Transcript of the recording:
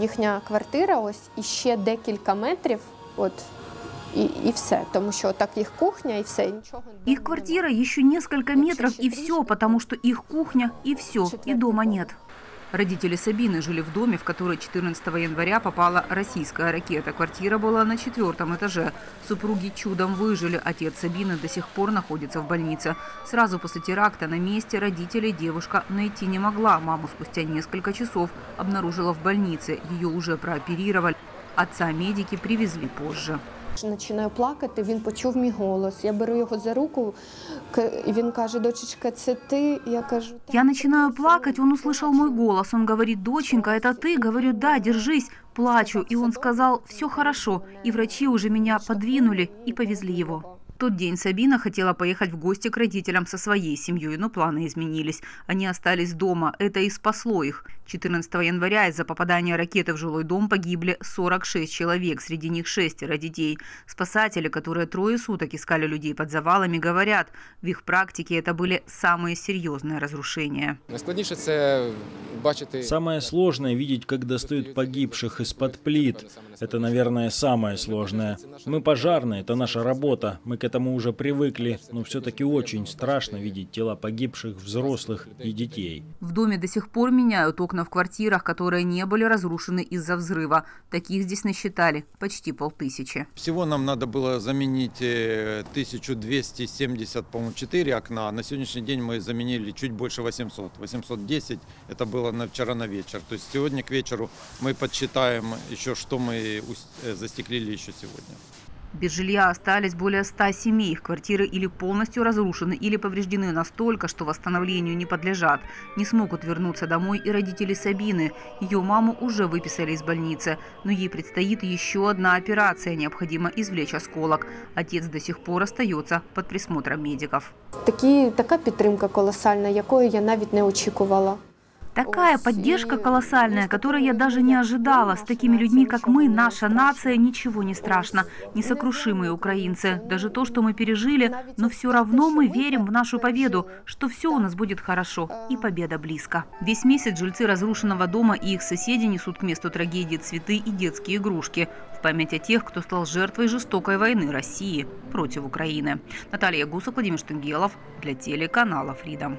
Їхня квартира ось і ще декілька метрів. От і, і все. Тому що так їх кухня і все. і Нічого Их квартира еще несколько метров и все, потому что их кухня и все, и дома нет. Родители Сабины жили в доме, в который 14 января попала российская ракета. Квартира была на четвертом этаже. Супруги чудом выжили. Отец Сабины до сих пор находится в больнице. Сразу после теракта на месте родителей девушка найти не могла. Маму спустя несколько часов обнаружила в больнице. Ее уже прооперировали. Отца медики привезли позже. Починаю плакати, він почув мій голос. Я беру його за руку, к- і він каже: дочечка, це ти? Я кажу, «Так, Я це начинаю ти, це плакать, я». он услышал мой голос. Он говорит, доченька, это ты? Говорю, да, держись. Плачу. И он сказал, все хорошо. И врачи уже меня подвинули и повезли его. Тот день Сабина хотела поехать в гости к родителям со своей семьей, но планы изменились. Они остались дома. Это и спасло их. 14 января из-за попадания ракеты в жилой дом погибли 46 человек, среди них шестеро детей. Спасатели, которые трое суток искали людей под завалами, говорят, в их практике это были самые серьезные разрушения. Найскладніше це бачити Самое сложное видеть, как достают погибших из-под плит. Это, наверное, самое сложное. Мы пожарные, это наша работа. Мы к этому уже привыкли, но все-таки очень страшно видеть тела погибших взрослых и детей. В доме до сих пор меняют окна в квартирах, которые не были разрушены из-за взрыва. Таких здесь насчитали почти полтысячи. Всего нам надо было заменить э, 1270, по-моему, 4 окна. На сегодняшний день мы заменили чуть больше 800. 810 это было на вчера на вечер. То есть сегодня к вечеру мы подсчитаем еще, что мы ус- э, застеклили еще сегодня. Без жилья остались более 100 семей. Их квартиры или полностью разрушены, или повреждены настолько, что восстановлению не подлежат. Не смогут вернуться домой и родители Сабины. Ее маму уже выписали из больницы. Но ей предстоит еще одна операция. Необходимо извлечь осколок. Отец до сих пор остается под присмотром медиков. Такі, така підтримка колосальна, якої я навіть не очікувала. Такая поддержка колоссальная, которой я даже не ожидала. С такими людьми, как мы, наша нация, ничего не страшно. Несокрушимые украинцы. Даже то, что мы пережили, но все равно мы верим в нашу победу, что все у нас будет хорошо и победа близко. Весь месяц жильцы разрушенного дома и их соседи несут к месту трагедии цветы и детские игрушки в память о тех, кто стал жертвой жестокой войны России против Украины. Наталья Гусак, Владимир Штангелов для телеканала «Фридом».